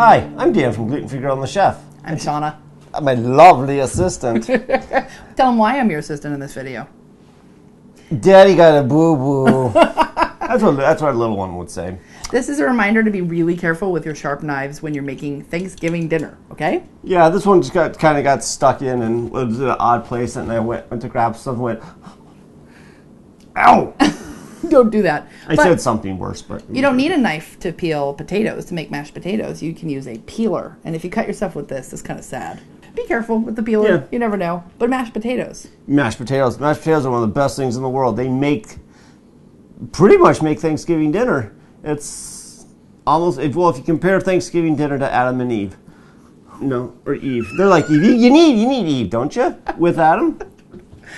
Hi, I'm Dan from Gluten Free Girl and the Chef. I'm Shauna. I'm My lovely assistant. Tell them why I'm your assistant in this video. Daddy got a boo boo. that's what that's what a little one would say. This is a reminder to be really careful with your sharp knives when you're making Thanksgiving dinner, okay? Yeah, this one just got kind of got stuck in and was in an odd place, and I went went to grab something. Went, ow! Don't do that. I But said something worse, but you don't need a knife to peel potatoes to make mashed potatoes. You can use a peeler. And if you cut yourself with this, it's kind of sad. Be careful with the peeler. Yeah. You never know. But mashed potatoes. mashed potatoes. Mashed potatoes are one of the best things in the world. They make pretty much make Thanksgiving dinner. It's almost if well if you compare Thanksgiving dinner to Adam and Eve, no or Eve, they're like Eve. You, you need you need Eve, don't you? With Adam.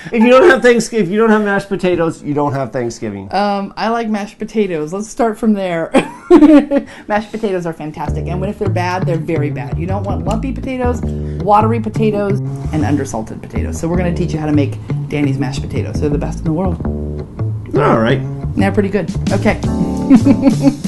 If you don't have Thanksgiving, if you don't have mashed potatoes, you don't have Thanksgiving. Um, I like mashed potatoes. Let's start from there. mashed potatoes are fantastic, and when if they're bad, they're very bad. You don't want lumpy potatoes, watery potatoes, and undersalted potatoes. So we're going to teach you how to make Danny's mashed potatoes. They're the best in the world. All right. They're pretty good. Okay.